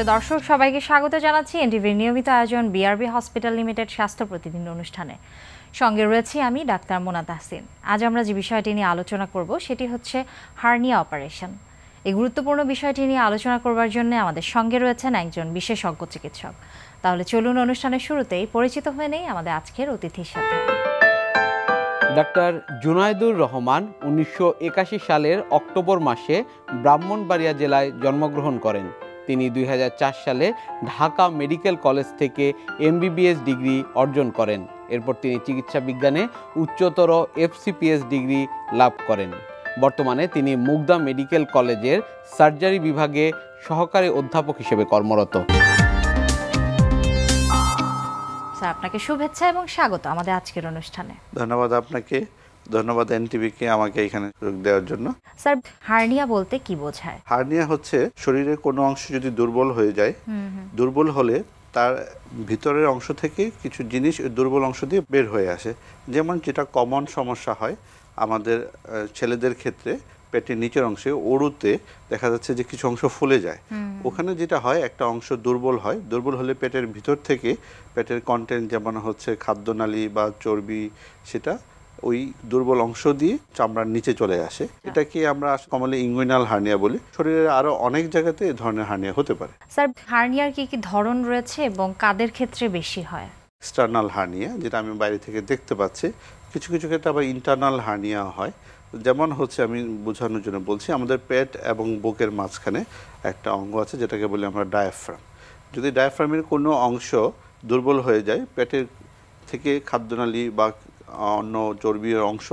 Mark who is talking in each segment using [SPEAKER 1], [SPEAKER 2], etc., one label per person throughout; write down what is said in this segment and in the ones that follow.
[SPEAKER 1] সুপ্রিয় দর্শক, সবাইকে স্বাগত জানাচ্ছি এনটিভির নিয়মিত আয়োজন বিআরবি হসপিটাল লিমিটেড স্বাস্থ্য প্রতিদিন অনুষ্ঠানে। সঙ্গে রয়েছি আমি ডাক্তার মোনা তাহসিন। আজ আমরা যে বিষয়টি নিয়ে আলোচনা করব, সেটি হচ্ছে হার্নিয়া অপারেশন। এই গুরুত্বপূর্ণ বিষয়টি নিয়ে আলোচনা করবার জন্য আমাদের সঙ্গে রয়েছেন একজন বিশেষজ্ঞ চিকিৎসক। তাহলে চলুন অনুষ্ঠানের শুরুতেই পরিচিত হয়ে নেই আমাদের আজকের অতিথির সাথে।
[SPEAKER 2] ডাক্তার জুনায়দুর রহমান উনিশশো একাশি সালের অক্টোবর মাসে ব্রাহ্মণবাড়িয়া জেলায় জন্মগ্রহণ করেন। তিনি দুই সালে ঢাকা মেডিকেল কলেজ থেকে এমবিবিএস ডিগ্রি অর্জন করেন। এরপর তিনি চিকিৎসা বিজ্ঞানে উচ্চতর এফসিপিএস ডিগ্রি লাভ করেন। বর্তমানে তিনি মুগদা মেডিকেল কলেজের সার্জারি বিভাগে সহকারী অধ্যাপক হিসেবে কর্মরত।
[SPEAKER 1] আপনাকে শুভেচ্ছা এবং স্বাগত আমাদের আজকের অনুষ্ঠানে।
[SPEAKER 3] ধন্যবাদ আপনাকে। ধন্যবাদ এনটিভিকে আমাকে এখানে সুযোগ দেওয়ার জন্য।
[SPEAKER 1] স্যার হার্নিয়া বলতে কি বোঝায়?
[SPEAKER 3] হার্নিয়া হচ্ছে শরীরের কোনো অংশ যদি দুর্বল হয়ে যায় দুর্বল হলে তার ভিতরের অংশ থেকে কিছু জিনিস দুর্বল অংশ দিয়ে বের হয়ে আসে। যেমন যেটা কমন সমস্যা হয় আমাদের ছেলেদের ক্ষেত্রে পেটের নিচের অংশে ওড়ুতে দেখা যাচ্ছে যে কিছু অংশ ফুলে যায়। ওখানে যেটা হয় একটা অংশ দুর্বল হয় দুর্বল হলে পেটের ভিতর থেকে পেটের কন্টেন্ট যেমন হচ্ছে খাদ্যনালী বা চর্বি সেটা ওই দুর্বল অংশ দিয়ে চামড়ার নিচে চলে আসে। এটাকে আমরা কমলে ইঙ্গুইনাল হার্নিয়া বলি। শরীরের আরও অনেক জায়গাতে এই ধরনের হার্নিয়া হতে পারে।
[SPEAKER 1] স্যার হার্নিয়ার কি কি ধরন রয়েছে এবং কাদের ক্ষেত্রে বেশি হয়?
[SPEAKER 3] এক্সটার্নাল হার্নিয়া যেটা আমি বাইরে থেকে দেখতে পাচ্ছি। কিছু কিছু ক্ষেত্রে আবার ইন্টারনাল হার্নিয়া হয়। যেমন হচ্ছে আমি বোঝানোর জন্য বলছি আমাদের পেট এবং বুকের মাঝখানে একটা অঙ্গ আছে যেটাকে বলি আমরা ডায়াফ্রাম। যদি ডায়াফ্রামের কোনো অংশ দুর্বল হয়ে যায় পেটের থেকে খাদ্যনালী বা অন্য চর্বির অংশ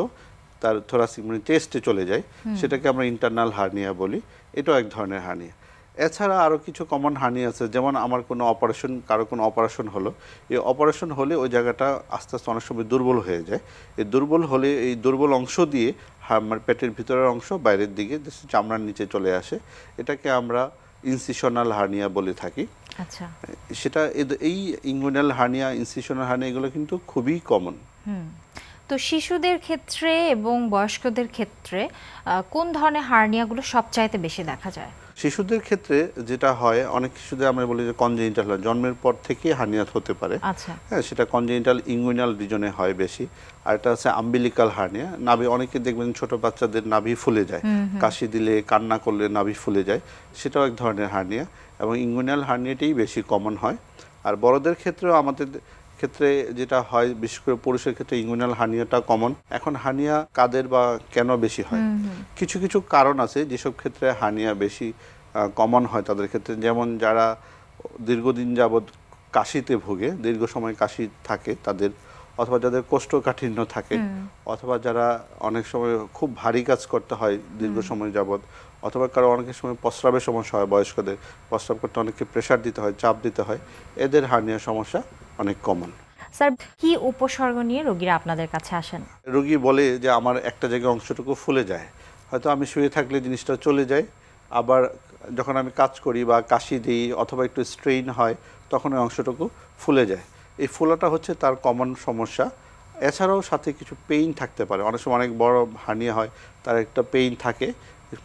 [SPEAKER 3] তার থোরাসিক মানে চেস্টে চলে যায়। সেটাকে আমরা ইন্টারনাল হার্নিয়া বলি। এটাও এক ধরনের হার্নিয়া এছাড়া আরও কিছু কমন হানি আছে যেমন আমার কোনো অপারেশন কারও কোনো অপারেশন হলো। এই অপারেশন হলে ওই জায়গাটা আস্তে আস্তে অনেক সময় দুর্বল হয়ে যায়। এই দুর্বল হলে এই দুর্বল অংশ দিয়ে হা- মানে পেটের ভিতরের অংশ বাইরের দিকে চামড়ার নিচে চলে আসে। এটাকে আমরা ইনসিশনাল হার্নিয়া বলে থাকি।
[SPEAKER 1] আচ্ছা।
[SPEAKER 3] সেটা এই ইঙ্গুইনাল হার্নিয়া ইনসিশনাল হার্নিয়া এগুলো কিন্তু খুবই কমন
[SPEAKER 1] হুম। তো শিশুদের ক্ষেত্রে এবং বয়স্কদের ক্ষেত্রে কোন ধরনের হার্নিয়াগুলো সবচাইতে বেশি দেখা যায়?
[SPEAKER 3] শিশুদের ক্ষেত্রে যেটা হয় অনেক শিশুদের আমরা বলি যে কনজেনিটাল হয়। জন্মের পর থেকে হার্নিয়াত হতে পারে।
[SPEAKER 1] আচ্ছা।
[SPEAKER 3] হ্যাঁ সেটা কনজেনিটাল ইঙ্গুইনাল রিজনে হয় বেশি। আর এটা হচ্ছে আম্বিলিকাল হার্নিয়া। নাভি অনেকে দেখবেন ছোট বাচ্চাদের নাভি ফুলে যায়। কাশি দিলে কান্না করলে নাভি ফুলে যায়। সেটাও এক ধরনের হার্নিয়া। এবং ইঙ্গুইনাল হার্নিয়াটাই বেশি কমন হয়। আর বড়দের ক্ষেত্রেও আমাদের ক্ষেত্রে যেটা হয় বিশেষ করে পুরুষের ক্ষেত্রে ইঙ্গুইনাল হানিয়াটা কমন। এখন হানিয়া কাদের বা কেন বেশি হয়? কিছু কিছু কারণ আছে যেসব ক্ষেত্রে হানিয়া বেশি কমন হয় তাদের ক্ষেত্রে। যেমন যারা দীর্ঘদিন যাবৎ কাশিতে ভোগে দীর্ঘ সময় কাশি থাকে তাদের অথবা যাদের কোষ্ঠকাঠিন্য থাকে অথবা যারা অনেক সময় খুব ভারী কাজ করতে হয় দীর্ঘ সময় যাবৎ অথবা কারও অনেকের সময় প্রস্রাবের সমস্যা হয় বয়স্কদের প্রস্রাব করতে অনেককে প্রেশার দিতে হয় চাপ দিতে হয় এদের হার্নিয়া সমস্যা অনেক কমন
[SPEAKER 1] স্যার কি উপসর্গ নিয়ে রোগীরা আপনাদের কাছে আসেন?
[SPEAKER 3] রোগী বলে যে আমার একটা জায়গায় অংশটুকু ফুলে যায়। হয়তো আমি শুয়ে থাকলে জিনিসটা চলে যায় আবার যখন আমি কাজ করি বা কাশি দিই অথবা একটু স্ট্রেইন হয় তখন ওই অংশটুকু ফুলে যায়। এই ফোলাটা হচ্ছে তার কমন সমস্যা। এছাড়াও সাথে কিছু পেইন থাকতে পারে। অনেক সময় অনেক বড় হানিয়া হয় তার একটা পেইন থাকে।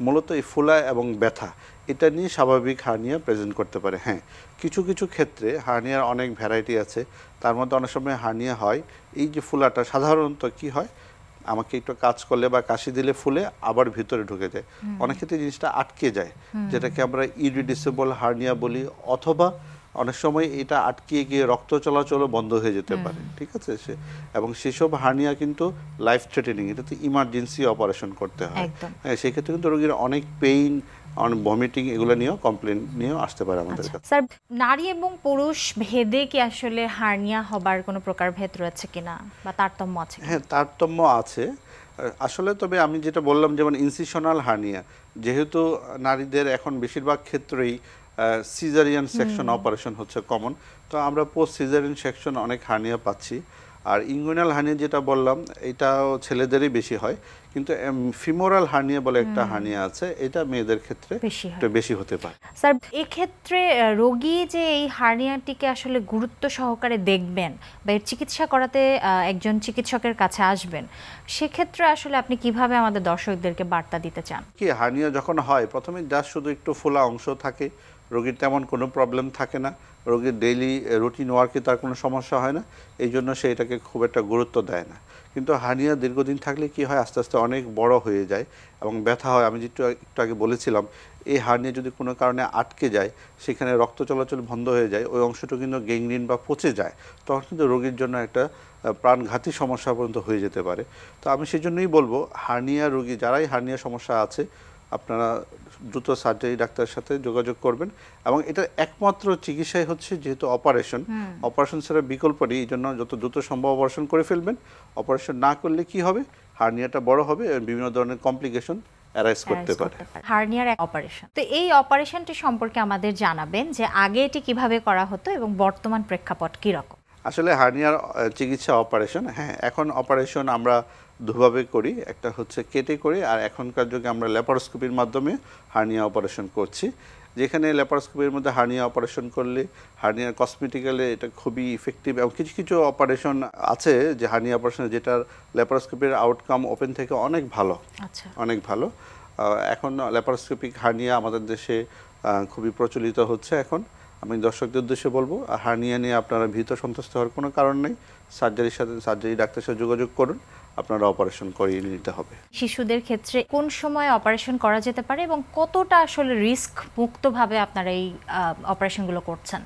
[SPEAKER 3] মূলত এই ফোলা এবং ব্যথা এটা নিয়ে স্বাভাবিক হার্নিয়া প্রেজেন্ট করতে পারে। হ্যাঁ কিছু কিছু ক্ষেত্রে হার্নিয়ার অনেক ভ্যারাইটি আছে। তার মধ্যে অনেক সময় হার্নিয়া হয়। এই যে ফোলাটা সাধারণত কি হয়? আমাকে একটু কাজ করলে বা কাশি দিলে ফুলে আবার ভিতরে ঢুকে যায়। অনেক ক্ষেত্রে জিনিসটা আটকে যায়। যেটাকে আমরা ইরিডিসেবল হার্নিয়া বলি অথবা অনেক সময় এটা আটকে গিয়ে রক্ত চলাচলও বন্ধ হয়ে যেতে পারে ঠিক আছে? সে এবং সেসব হার্নিয়া কিন্তু লাইফ থ্রেটেনিং এটাতে ইমার্জেন্সি অপারেশন করতে হয়। হ্যাঁ সেক্ষেত্রে কিন্তু রোগীর অনেক পেইন ভমিটিং এগুলো নিয়েও কমপ্লেন নিয়েও আসতে পারে আমাদের কাছে।
[SPEAKER 1] স্যার নারী এবং পুরুষ ভেদে কি আসলে হার্নিয়া হবার কোনো প্রকার ভেদ রয়েছে কিনা বা তারতম্য আছে
[SPEAKER 3] হ্যাঁ তারতম্য আছে। আসলে তবে আমি যেটা বললাম যেমন ইনসিশনাল হার্নিয়া যেহেতু নারীদের এখন বেশিরভাগ ক্ষেত্রেই সিজারিয়ান সেকশন অপারেশন হচ্ছে কমন তো আমরা পোস্ট সিজারিয়ান সেকশন অনেক হার্নিয়া পাচ্ছি। আর ইঙ্গুইনাল হার্নিয়া যেটা বললাম এটাও ছেলেদেরই বেশি হয়। কিন্তু ফিমোরাল হার্নিয়া বলে একটা হার্নিয়া আছে এটা মেয়েদের ক্ষেত্রে একটু বেশি হতে পারে।
[SPEAKER 1] স্যার এক্ষেত্রে রোগী যে এই হার্নিয়াটিকে আসলে গুরুত্ব সহকারে দেখবেন বা এর চিকিৎসা করাতে একজন চিকিৎসকের কাছে আসবেন সেক্ষেত্রে আসলে আপনি কীভাবে আমাদের দর্শকদেরকে বার্তা দিতে চান?
[SPEAKER 3] কি হার্নিয়া যখন হয় প্রথমে যা শুধু একটু ফোলা অংশ থাকে রোগীর তেমন কোনো প্রবলেম থাকে না। রোগীর ডেইলি রুটিন ওয়ার্কে তার কোনো সমস্যা হয় না। এই জন্য সে এটাকে খুব একটা গুরুত্ব দেয় না। কিন্তু হার্নিয়া দীর্ঘদিন থাকলে কি হয়? আস্তে আস্তে অনেক বড় হয়ে যায় এবং ব্যথা হয়। আমি যেটু একটু আগে বলেছিলাম, এই হার্নিয়া যদি কোনো কারণে আটকে যায়, সেখানে রক্ত চলাচল বন্ধ হয়ে যায়, ওই অংশটা কিন্তু গেংরিন বা পচে যায়, তখন কিন্তু রোগীর জন্য একটা প্রাণঘাতী সমস্যা পর্যন্ত হয়ে যেতে পারে। তো আমি সেই জন্যই বলব হার্নিয়া রোগী, যারাই হার্নিয়া সমস্যা আছে আপনারা দ্রুত সার্জারি ডাক্তারের সাথে যোগাযোগ করবেন। এবং এটার একমাত্র চিকিৎসাই হচ্ছে যেহেতু অপারেশন অপারেশন ছাড়া বিকল্প নেই এই জন্য যত দ্রুত সম্ভব অপারেশন করে ফেলবেন। অপারেশন না করলে কি হবে? হার্নিয়াটা বড় হবে এবং বিভিন্ন ধরনের কমপ্লিকেশন অ্যারাইজ করতে পারে।
[SPEAKER 1] হার্নিয়ার অপারেশন তো এই অপারেশনটি সম্পর্কে আমাদের জানাবেন যে আগে এটি কীভাবে করা হতো এবং বর্তমান প্রেক্ষাপট কি রকম?
[SPEAKER 3] আসলে হার্নিয়ার চিকিৎসা অপারেশন হ্যাঁ এখন অপারেশন আমরা দুভাবে করি একটা হচ্ছে কেটে করি আর এখনকার যুগে আমরা ল্যাপারোস্কোপির মাধ্যমে হার্নিয়া অপারেশন করছি। যেখানে ল্যাপারোস্কোপির মধ্যে হার্নিয়া অপারেশন করলে হার্নিয়ার কসমেটিক্যালে এটা খুবই ইফেক্টিভ এবং কিছু কিছু অপারেশন আছে যে হার্নিয়া অপারেশন যেটার ল্যাপারোস্কোপির আউটকাম ওপেন থেকে অনেক ভালো।
[SPEAKER 1] আচ্ছা।
[SPEAKER 3] অনেক ভালো। এখন ল্যাপারোস্কোপিক হার্নিয়া আমাদের দেশে খুবই প্রচলিত হচ্ছে এখন। আমি দর্শকদের উদ্দেশ্যে বলব আর হার্নিয়া নিয়ে আপনারা ভীত সন্তুষ্ট হওয়ার কোনো কারণ নেই। সার্জারির সাথে সার্জারি ডাক্তারের সাথে যোগাযোগ করুন। আপনারা অপারেশন করিয়ে নিতে হবে।
[SPEAKER 1] শিশুদের ক্ষেত্রে কোন সময় অপারেশন করা যেতে পারে এবং কতটা আসলে রিস্ক মুক্তভাবে আপনারা এই অপারেশনগুলো করছেন?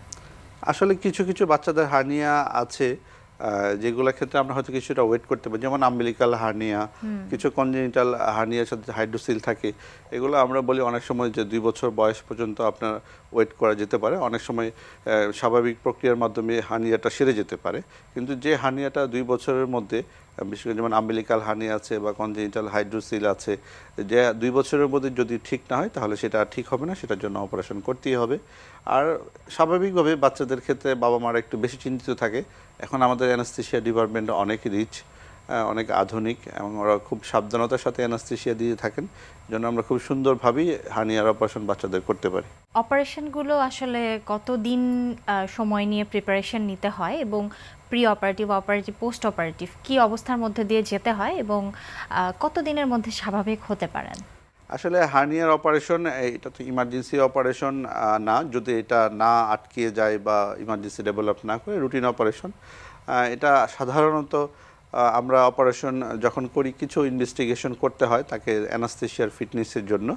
[SPEAKER 3] আসলে কিছু কিছু বাচ্চাদের হার্নিয়া আছে। আহ, যেগুলোর ক্ষেত্রে আমরা হয়তো কিছুটা ওয়েট করতে পারি। যেমন আম্বিলিকাল হার্নিয়া কিছু কনজেনিটাল হার্নিয়ার সাথে হাইড্রোসিল থাকে। এগুলো আমরা বলি অনেক সময় যে দুই বছর বয়স পর্যন্ত আপনার ওয়েট করা যেতে পারে। অনেক সময় স্বাভাবিক প্রক্রিয়ার মাধ্যমে হার্নিয়াটা সেরে যেতে পারে। কিন্তু যে হার্নিয়াটা দুই বছরের মধ্যে বিশেষ করে যেমন আম্বিলিকাল হার্নিয়া আছে বা কনজেনিটাল হাইড্রোসিল আছে যে দুই বছরের মধ্যে যদি ঠিক না হয় তাহলে সেটা ঠিক হবে না। সেটার জন্য অপারেশন করতেই হবে। আর স্বাভাবিকভাবে বাচ্চাদের ক্ষেত্রে বাবা মারা একটু বেশি চিন্তিত থাকে। এখন আমাদের অ্যানাস্থেশিয়া ডিপার্টমেন্ট অনেক রিচ অনেক আধুনিক এবং ওরা খুব সাবধানতার সাথে অ্যানাস্থেশিয়া দিয়ে থাকেন জন্য আমরা খুব সুন্দরভাবেই হানিয়ার অপারেশন বাচ্চাদের করতে পারি।
[SPEAKER 1] অপারেশনগুলো আসলে কতদিন সময় নিয়ে প্রিপারেশন নিতে হয় এবং pre operative operative post operative কি অবস্থার মধ্যে দিয়ে যেতে হয় এবং কতদিনের মধ্যে স্বাভাবিক হতে পারেন?
[SPEAKER 3] আসলে হার্নিয়ার অপারেশন এটা তো ইমার্জেন্সি অপারেশন না। যদি এটা না আটকিয়ে যায় বা ইমার্জেন্সি ডেভেলপ না করে, রুটিন অপারেশন এটা সাধারণত আমরা অপারেশন যখন করি, কিছু ইনভেস্টিগেশন করতে হয় তাকে অ্যানাস্থেশিয়ার ফিটনেসের জন্য।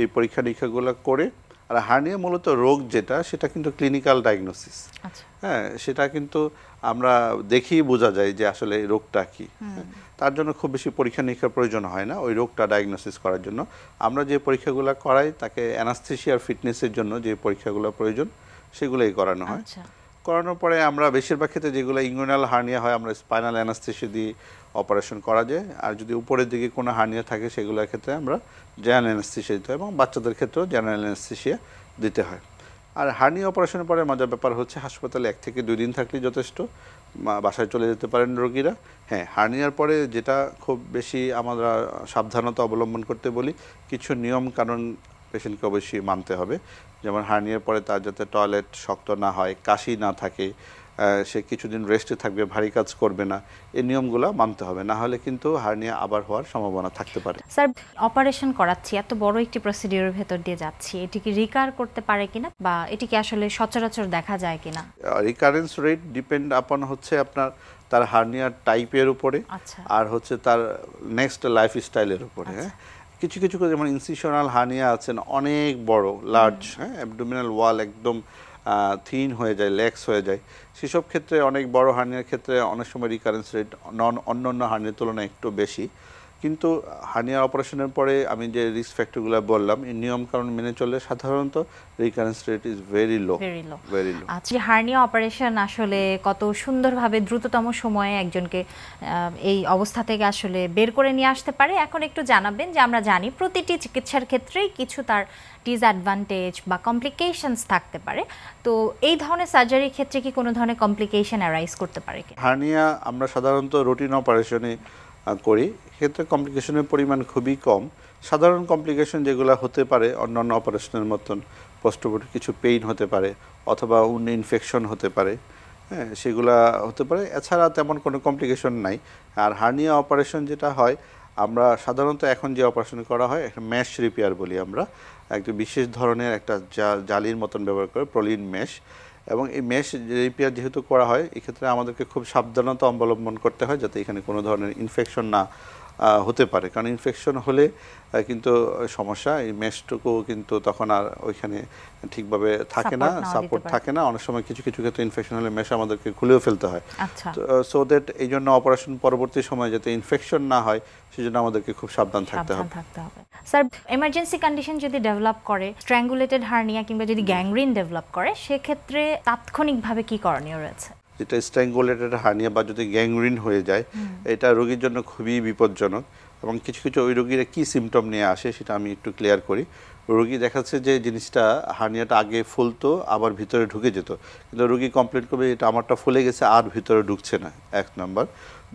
[SPEAKER 3] এই পরীক্ষা নিরীক্ষাগুলো করে আর হার্নিয়া মূলত রোগ যেটা সেটা কিন্তু ক্লিনিক্যাল ডায়াগনোসিস
[SPEAKER 1] আচ্ছা।
[SPEAKER 3] হ্যাঁ সেটা কিন্তু আমরা দেখি বোঝা যায় যে আসলে রোগটা কি। হ্যাঁ, তার জন্য খুব বেশি পরীক্ষা নিরীক্ষার প্রয়োজন হয় না ওই রোগটা ডায়াগনোসিস করার জন্য। আমরা যে পরীক্ষাগুলো করাই তাকে অ্যানাস্থেশিয়ার ফিটনেসের জন্য যে পরীক্ষাগুলো প্রয়োজন সেগুলোই করানো হয়।
[SPEAKER 1] আচ্ছা।
[SPEAKER 3] করানোর পরে আমরা বেশিরভাগ ক্ষেত্রে যেগুলো ইংনাল হার্নিয়া হয়, আমরা স্পাইনাল অ্যানাস্থেশিয়া দিয়ে অপারেশন করা যায়। আর যদি উপরের দিকে কোনো হার্নিয়া থাকে, সেগুলোর ক্ষেত্রে আমরা জেনারেল অ্যানাস্থেশিয়া দিতে হয় এবং বাচ্চাদের ক্ষেত্রেও জেনারেল অ্যানাস্থেশিয়া দিতে হয়। আর হার্নিয়া অপারেশনের পরে মজার ব্যাপার হচ্ছে, হাসপাতালে এক থেকে দুই দিন থাকলেই যথেষ্ট। বাসায় চলে যেতে পারেন রোগীরা। হ্যাঁ হার্নিয়ার পরে যেটা খুব বেশি আমরা সাবধানতা অবলম্বন করতে বলি, কিছু নিয়ম কানুন পেশেন্টকে অবশ্যই মানতে হবে। যেমন হার্নিয়ার পরে তার যাতে টয়লেট শক্ত না হয় কাশি না থাকে সে কিছুদিন রেস্টে থাকবে ভারী কাজ করবে না এই নিয়মগুলো মানতে হবে। না হলে কিন্তু হার্নিয়া আবার হওয়ার সম্ভাবনা থাকতে পারে।
[SPEAKER 1] স্যার অপারেশন করাচ্ছি এত বড় একটি প্রসিডিওরের ভেতর দিয়ে যাচ্ছি এটি কি রিকার করতে পারে কিনা বা এটি কি আসলে সচরাচর দেখা যায় কিনা?
[SPEAKER 3] রিকারেন্স রেট ডিপেন্ড আপন হচ্ছে আপনার তার হার্নিয়ার টাইপের উপরে
[SPEAKER 1] আচ্ছা।
[SPEAKER 3] আর হচ্ছে তার নেক্সট লাইফ স্টাইলের উপরে হ্যাঁ? কিছু কিছু যেমন ইনসিশনাল হানিয়া আছেন অনেক বড় লার্জ হ্যাঁ অ্যাবডোমিনাল ওয়াল একদম থিন হয়ে যায় লেক্স হয়ে যায়। সেসব ক্ষেত্রে অনেক বড় হার্নিয়ার ক্ষেত্রে অনেক সময় রিকারেন্স রেট নন অন্য অন্য হানির তুলনায় একটু বেশি। কিন্তু হার্নিয়ার অপারেশনের পরে আমি যে রিস্ক ফ্যাক্টরগুলো বললাম এই নিয়ম কারণ মেনে চললে সাধারণত recurrence rate is very low
[SPEAKER 1] very low আচ্ছা হার্নিয়া অপারেশন আসলে কত সুন্দরভাবে দ্রুততম সময়ে একজনকে এই অবস্থা থেকে আসলে বের করে নিয়ে আসতে পারে? এখন একটু জানাবেন যে আমরা জানি প্রতিটি চিকিৎসার ক্ষেত্রেই কিছু তার ডিসঅ্যাডভান্টেজ বা কমপ্লিকেশনস থাকতে পারে। তো এই ধরনের সার্জারির ক্ষেত্রে কি কোনো ধরনের কমপ্লিকেশন অ্যারাইজ করতে পারে কি
[SPEAKER 3] হার্নিয়া আমরা সাধারণত রুটিন অপারেশনে করি, ক্ষেত্রে কমপ্লিকেশনের পরিমাণ খুবই কম। সাধারণ কমপ্লিকেশন যেগুলো হতে পারে, অন্যান্য অপারেশনের মতন পোস্টপোর্ট কিছু পেইন হতে পারে অথবা উন্ড ইনফেকশন হতে পারে হ্যাঁ সেগুলা হতে পারে। এছাড়া তেমন কোনো কমপ্লিকেশন নাই। আর হার্নিয়া অপারেশন যেটা হয়, আমরা সাধারণত এখন যে অপারেশন করা হয়, একটা ম্যাশ রিপেয়ার বলি আমরা একটা বিশেষ ধরনের একটা জালির মতন ব্যবহার করে প্রলিন মেশ এবং এই মেশ রিপেয়ার যেহেতু করা হয়, এক্ষেত্রে আমাদেরকে খুব সাবধানতা অবলম্বন করতে হয় যাতে এখানে কোনো ধরনের ইনফেকশন না হতে পারে। কারণ ইনফেকশন হলে কিন্তু সমস্যা এই মেশটুকু কিন্তু তখন আর ওইখানে ঠিকভাবে থাকে না সাপোর্ট থাকে না। অনেক সময় কিছু কিছু ক্ষেত্রে ইনফেকশন হলে মেশ আমাদেরকে খুলেও ফেলতে হয়।
[SPEAKER 1] আচ্ছা।
[SPEAKER 3] সো দ্যাট এই জন্য অপারেশন পরবর্তী সময় যাতে ইনফেকশন না হয় সেজন্য আমাদেরকে খুব সাবধান থাকতে হবে।
[SPEAKER 1] থাকতে হবে। স্যার এমার্জেন্সি কন্ডিশন যদি ডেভেলপ করে স্ট্র্যাঙ্গুলেটেড হার্নিয়া কিংবা যদি গ্যাংগ্রিন ডেভেলপ করে সেক্ষেত্রে তাৎক্ষণিকভাবে কি করণীয় রয়েছে?
[SPEAKER 3] যেটা স্ট্র্যাঙ্গুলেটেড হার্নিয়া বা যদি গ্যাংরিন হয়ে যায় এটা রোগীর জন্য খুবই বিপজ্জনক এবং কিছু কিছু ওই রোগীরা কী সিমটম নিয়ে আসে সেটা আমি একটু ক্লিয়ার করি। রোগী দেখাচ্ছে যে জিনিসটা হার্নিয়াটা আগে ফুলতো আবার ভিতরে ঢুকে যেত। কিন্তু রোগী কমপ্লেন করবে এটা আমারটা ফুলে গেছে আর ভিতরে ঢুকছে না এক নম্বর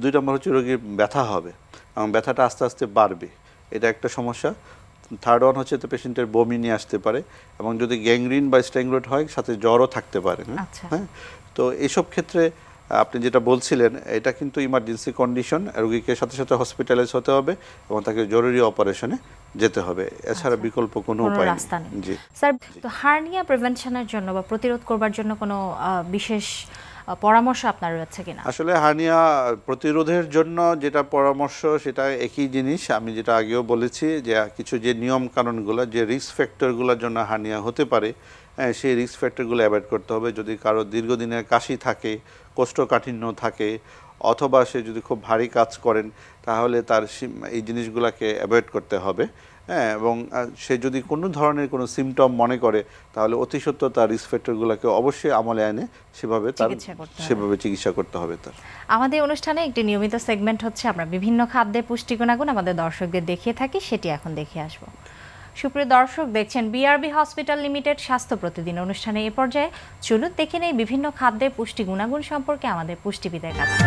[SPEAKER 3] দুই নম্বর হচ্ছে রোগীর ব্যথা হবে এবং ব্যথাটা আস্তে আস্তে বাড়বে। এটা একটা সমস্যা। থার্ড ওয়ান হচ্ছে তো পেশেন্টের বমি নিয়ে আসতে পারে এবং যদি গ্যাংরিন বা স্ট্যাংগ্রেট হয় সাথে জ্বরও থাকতে পারে হ্যাঁ? তো এইসব ক্ষেত্রে আপনি যেটা বলছিলেন এটা কিন্তু ইমার্জেন্সি কন্ডিশন রোগীকে সাথে সাথে হসপিটালাইজ হতে হবে এবং তাকে জরুরি অপারেশনে যেতে হবে। এছাড়া
[SPEAKER 1] আচ্ছা।
[SPEAKER 3] বিকল্প কোনো উপায়
[SPEAKER 1] নেই।
[SPEAKER 3] জি।
[SPEAKER 1] স্যার তো হার্নিয়া প্রিভেনশনের জন্য বা প্রতিরোধ করবার জন্য কোনো বিশেষ পরামর্শ আপনার রয়েছে কিনা?
[SPEAKER 3] আসলে হার্নিয়া প্রতিরোধের জন্য যেটা পরামর্শ সেটা একই জিনিস। আমি যেটা আগেও বলেছি যে কিছু যে নিয়ম কানুনগুলো যে রিস্ক ফ্যাক্টরগুলোর জন্য হার্নিয়া হতে পারে সেই রিস্ক ফ্যাক্টরগুলো অ্যাভয়েড করতে হবে। যদি কারও দীর্ঘদিনের কাশি থাকে কোষ্ঠকাঠিন্য থাকে অথবা সে যদি খুব ভারী কাজ করেন তাহলে তার এই জিনিসগুলোকে অ্যাভয়েড করতে হবে। হ্যাঁ এবং সে যদি কোনো ধরনের কোনো সিমটম মনে করে তাহলে অতি সত্ত্বর তার রিস্ক ফ্যাক্টরগুলোকে অবশ্যই আমলে আনে সেভাবে তার। সেভাবে চিকিৎসা করতে হবে তার।
[SPEAKER 1] আমাদের অনুষ্ঠানে একটি নিয়মিত সেগমেন্ট হচ্ছে আমরা বিভিন্ন খাদ্যের পুষ্টি গুণাগুণ আমাদের দর্শকদের দেখিয়ে থাকি সেটি এখন দেখে আসব। সুপ্রিয় দর্শক, দেখছেন বিআরবি হসপিটাল লিমিটেড স্বাস্থ্য প্রতিদিন অনুষ্ঠানে। এ পর্যায়ে চলুন দেখে নেই বিভিন্ন খাদ্যের পুষ্টি গুণাগুণ সম্পর্কে আমাদের পুষ্টিবিদের কাছে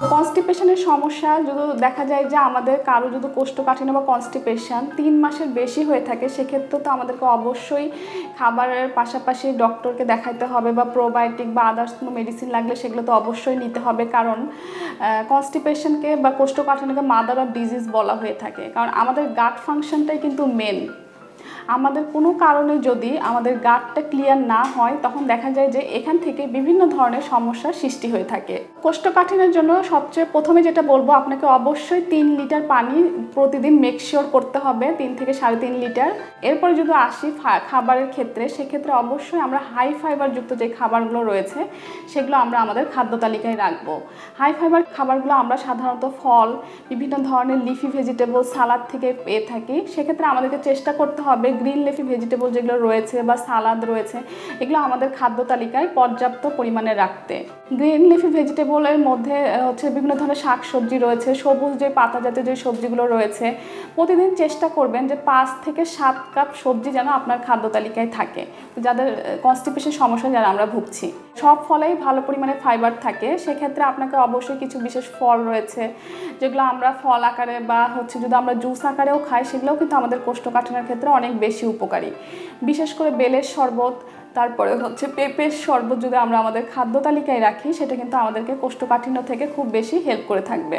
[SPEAKER 4] কনস্টিপেশনের সমস্যা, যদি দেখা যায় যে আমাদের কারও যদি কোষ্ঠকাঠিন্য বা কনস্টিপেশন তিন মাসের বেশি হয়ে থাকে, সেক্ষেত্রে তো আমাদেরকে অবশ্যই খাবারের পাশাপাশি ডক্টরকে দেখাইতে হবে বা প্রোবায়োটিক বা আদার্স কোনো মেডিসিন লাগলে সেগুলো তো অবশ্যই নিতে হবে। কারণ কনস্টিপেশনকে বা কোষ্ঠকাঠিন্যকে মাদার অফ ডিজিজ বলা হয়ে থাকে। কারণ আমাদের গাট ফাংশনটাই কিন্তু মেন আমাদের কোনো কারণে যদি আমাদের গাটটা ক্লিয়ার না হয়, তখন দেখা যায় যে এখান থেকে বিভিন্ন ধরনের সমস্যার সৃষ্টি হয়ে থাকে। কোষ্ঠকাঠিন্যের জন্য সবচেয়ে প্রথমে যেটা বলব, আপনাকে অবশ্যই তিন লিটার পানি প্রতিদিন মেকশিওর করতে হবে, তিন থেকে সাড়ে তিন লিটার। এরপরে যদি আসি খাবারের ক্ষেত্রে, সেক্ষেত্রে অবশ্যই আমরা হাই ফাইবারযুক্ত যে খাবারগুলো রয়েছে, সেগুলো আমরা আমাদের খাদ্য তালিকায় রাখব। হাই ফাইবার খাবারগুলো আমরা সাধারণত ফল, বিভিন্ন ধরনের লিফি ভেজিটেবল সালাদ থেকে পেয়ে থাকি। সেক্ষেত্রে আমাদেরকে চেষ্টা করতে হবে গ্রিন লিফি ভেজিটেবল যেগুলো রয়েছে বা সালাদ রয়েছে, এগুলো আমাদের খাদ্য তালিকায় পর্যাপ্ত পরিমাণে রাখতে। গ্রিন লিফি ভেজিটেবলের মধ্যে হচ্ছে বিভিন্ন ধরনের শাক সবজি রয়েছে, সবুজ যে পাতা জাতীয় যে সবজিগুলো রয়েছে, প্রতিদিন চেষ্টা করবেন যে পাঁচ থেকে সাত কাপ সবজি যেন আপনার খাদ্য তালিকায় থাকে। যাদের কনস্টিপেশন সমস্যা যারা আমরা ভুগছি। সব ফলেই ভালো পরিমাণে ফাইবার থাকে, সেক্ষেত্রে আপনাকে অবশ্যই কিছু বিশেষ ফল রয়েছে, যেগুলো আমরা ফল আকারে বা হচ্ছে যদি আমরা জুস আকারেও খাই, সেগুলোও কিন্তু আমাদের কোষ্ঠকাঠিনের ক্ষেত্রে অনেক বেশি উপকারী। বিশেষ করে বেলের শরবত, তারপরে হচ্ছে পেঁপের শরবত যদি আমরা আমাদের খাদ্য তালিকায় রাখি, সেটা কিন্তু আমাদেরকে কোষ্ঠকাঠিন্য থেকে খুব বেশি হেল্প করে থাকবে।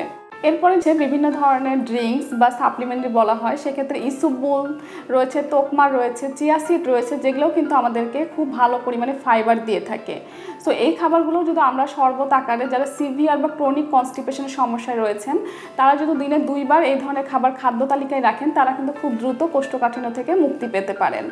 [SPEAKER 4] এরপরে যে বিভিন্ন ধরনের ড্রিঙ্কস বা সাপ্লিমেন্টারি বলা হয়, সেক্ষেত্রে ইসুবুল রয়েছে তোকমা রয়েছে চিয়াসিড রয়েছে যেগুলো কিন্তু আমাদেরকে খুব ভালো পরিমাণে ফাইবার দিয়ে থাকে। সো এই খাবারগুলো যদি আমরা শরবত আকারে যারা সিভিয়ার বা ক্রনিক কনস্টিপেশনের সমস্যায় রয়েছেন, তারা যদি দিনে দুইবার এই ধরনের খাবার খাদ্য তালিকায় রাখেন, তারা কিন্তু খুব দ্রুত কোষ্ঠকাঠিন্য থেকে মুক্তি পেতে পারেন।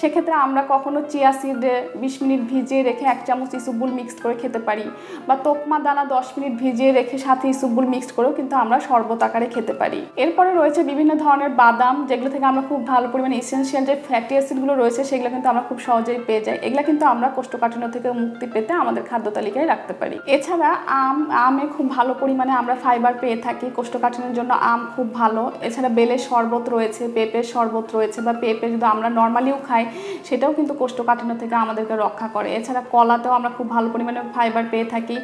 [SPEAKER 4] সেক্ষেত্রে আমরা কখনো চিয়াসিডে বিশ মিনিট ভিজিয়ে রেখে এক চামচ ইসুবুল মিক্সড করে খেতে পারি, বা তোকমা দানা দশ মিনিট ভিজিয়ে রেখে সাথে ইসুবুল মিক্সড করেও কিন্তু আমরা শরবত আকারে খেতে পারি। এরপরে রয়েছে বিভিন্ন ধরনের বাদাম, যেগুলো থেকে আমরা খুব ভালো পরিমাণে ইসেন্সিয়াল যে ফ্যাটি অ্যাসিডগুলো রয়েছে, সেগুলো কিন্তু আমরা খুব সহজেই পেয়ে যাই। এগুলো কিন্তু আমরা কোষ্ঠকাঠিন্য থেকে মুক্তি পেতে আমাদের খাদ্য তালিকায় রাখতে পারি। এছাড়া আম, আমে খুব ভালো পরিমাণে আমরা ফাইবার পেয়ে থাকি, কোষ্ঠকাঠিন্যের জন্য আম খুব ভালো। এছাড়া বেলের শরবত রয়েছে পেঁপের শরবত রয়েছে, বা পেঁপে যদি আমরা নর্মালিও খাই, সেটাও কিন্তু কোষ্ঠকাঠিন্য থেকে আমাদেরকে রক্ষা করে। এছাড়া কলাতেও আমরা খুব ভালো পরিমাণে ফাইবার পেয়ে থাকি।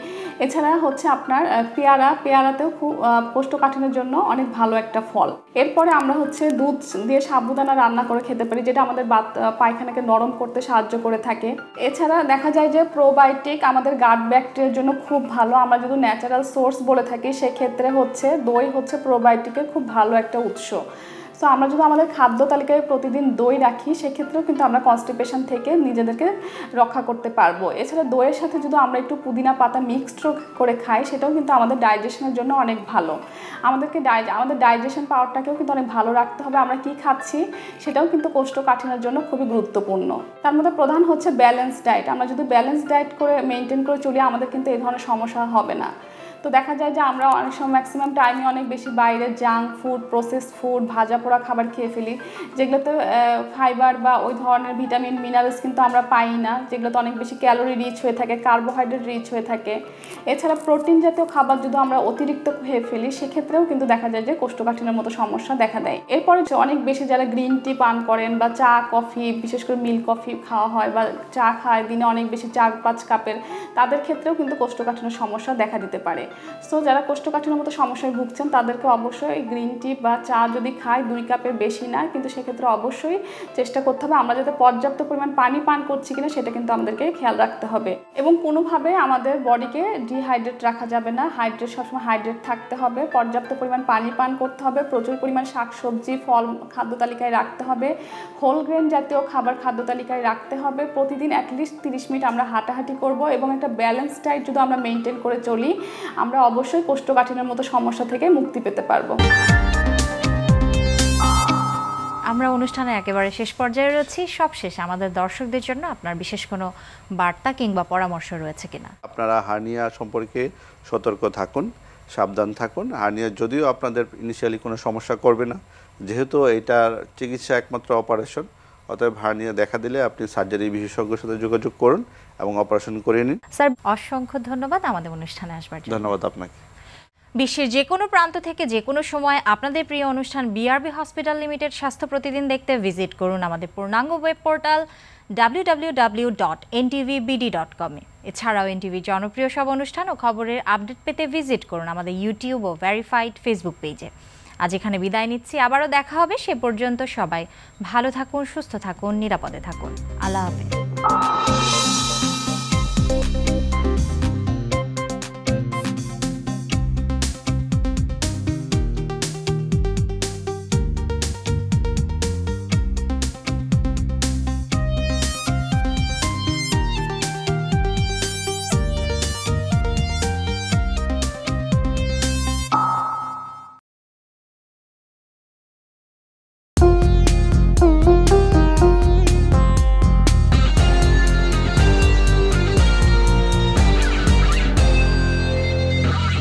[SPEAKER 4] এছাড়া হচ্ছে আপনার পেয়ারা, পেয়ারাতেও খুব কোষ্ঠকাঠিন্যের জন্য অনেক ভালো একটা ফল। এরপরে আমরা হচ্ছে দুধ দিয়ে সাবুদানা রান্না করে খেতে পারি, যেটা আমাদের বাত পায়খানাকে নরম করতে সাহায্য করে থাকে। এছাড়া দেখা যায় যে প্রোবায়োটিক আমাদের গাট ব্যাকটেরিয়ার জন্য খুব ভালো। আমরা যদি ন্যাচারাল সোর্স বলে থাকি, সেক্ষেত্রে হচ্ছে দই হচ্ছে প্রোবায়োটিকের খুব ভালো একটা উৎস। সো আমরা যদি আমাদের খাদ্য তালিকায় প্রতিদিন দই রাখি, সেক্ষেত্রেও কিন্তু আমরা কনস্টিপেশন থেকে নিজেদেরকে রক্ষা করতে পারব। এছাড়া দইয়ের সাথে যদি আমরা একটু পুদিনা পাতা মিক্সড করে খাই, সেটাও কিন্তু আমাদের ডাইজেশনের জন্য অনেক ভালো। আমাদেরকে ডাই আমাদের ডাইজেশন পাওয়ারটাকেও কিন্তু অনেক ভালো রাখতে হবে। আমরা কি খাচ্ছি, সেটাও কিন্তু কোষ্ঠকাঠিন্যের জন্য খুবই গুরুত্বপূর্ণ। তার মধ্যে প্রধান হচ্ছে ব্যালেন্স ডায়েট আমরা যদি ব্যালেন্স ডায়েট করে মেনটেন করে চলি, আমাদের কিন্তু এই ধরনের সমস্যা হবে না। তো দেখা যায় যে আমরা অনেক সময় ম্যাক্সিমাম টাইমে অনেক বেশি বাইরে জাঙ্ক ফুড প্রসেস ফুড ভাজা পোড়া খাবার খেয়ে ফেলি। যেগুলোতে ফাইবার বা ওই ধরনের ভিটামিন মিনারেলস কিন্তু আমরা পাই না, যেগুলোতে অনেক বেশি ক্যালোরি রিচ হয়ে থাকে কার্বোহাইড্রেট রিচ হয়ে থাকে। এছাড়া প্রোটিন জাতীয় খাবার যদি আমরা অতিরিক্ত খেয়ে ফেলি, সেক্ষেত্রেও কিন্তু দেখা যায় যে কোষ্ঠকাঠিন্যের মতো সমস্যা দেখা দেয়। এরপরে অনেক বেশি যারা গ্রিন টি পান করেন বা চা কফি বিশেষ করে মিল্ক কফি খাওয়া হয় বা চা খায়, দিনে অনেক বেশি চার পাঁচ কাপের তাদের ক্ষেত্রেও কিন্তু কোষ্ঠকাঠিন্য সমস্যা দেখা দিতে পারে। সো যারা কোষ্ঠকাঠিন্যের মতো সমস্যায় ভুগছেন, তাদেরকে অবশ্যই গ্রিন টি বা চা যদি খায়, দুই কাপের বেশি না, কিন্তু সেক্ষেত্রে অবশ্যই চেষ্টা করতে হবে। আমরা যাতে পর্যাপ্ত পরিমাণ পানি পান করছি কিনা, সেটা কিন্তু আমাদেরকে খেয়াল রাখতে হবে। এবং কোনোভাবে আমাদের বডিকে ডিহাইড্রেট রাখা যাবে না। হাইড্রেট সবসময় হাইড্রেট থাকতে হবে। পর্যাপ্ত পরিমাণ পানি পান করতে হবে। প্রচুর পরিমাণ শাকসবজি, ফল, খাদ্য তালিকায় রাখতে হবে। হোল গ্রেন জাতীয় খাবার, খাদ্য তালিকায় রাখতে হবে। প্রতিদিন অ্যাটলিস্ট তিরিশ মিনিট আমরা হাঁটাহাঁটি করব এবং একটা ব্যালেন্স ডায়েট যদি আমরা মেনটেন করে চলি আমরা অবশ্যই কোষ্ঠকাঠিন্যের মতো সমস্যা থেকে মুক্তি পেতে পারব।
[SPEAKER 1] আমরা অনুষ্ঠানে একেবারে শেষ পর্যায়ে রয়েছি। সব শেষে আমাদের দর্শকদের জন্য আপনার বিশেষ কোনো বার্তা কিংবা পরামর্শ রয়েছে কিনা?
[SPEAKER 3] আপনারা হার্নিয়া সম্পর্কে সতর্ক থাকুন সাবধান থাকুন। হার্নিয়া যদিও আপনাদের ইনিশিয়ালি কোনো সমস্যা করবে না যেহেতু এটার চিকিৎসা একমাত্র অপারেশন অতএব হার্নিয়া দেখা দিলে আপনি সার্জারি বিশেষজ্ঞের সাথে যোগাযোগ করুন এবং অপারেশন করে নিন।
[SPEAKER 1] স্যার অসংখ্য ধন্যবাদ আমাদের অনুষ্ঠানে আসবার জন্য।
[SPEAKER 3] ধন্যবাদ আপনাকে।
[SPEAKER 1] বিশ্বের যে কোনো প্রান্ত থেকে যে কোনো সময় আপনাদের প্রিয় অনুষ্ঠান বিআরবি হসপিটাল লিমিটেড স্বাস্থ্য প্রতিদিন দেখতে ভিজিট করুন আমাদের পূর্ণাঙ্গ ওয়েব পোর্টাল ডট কমে এছাড়াও এনটিভি জনপ্রিয় সব অনুষ্ঠান ও খবরের আপডেট পেতে ভিজিট করুন আমাদের ইউটিউব ও ভেরিফাইড ফেসবুক পেজে আজ এখানে বিদায় নিচ্ছি, আবারও দেখা হবে সে পর্যন্ত সবাই। ভালো থাকুন, সুস্থ থাকুন, নিরাপদে থাকুন। আল্লাহ হাফেজ।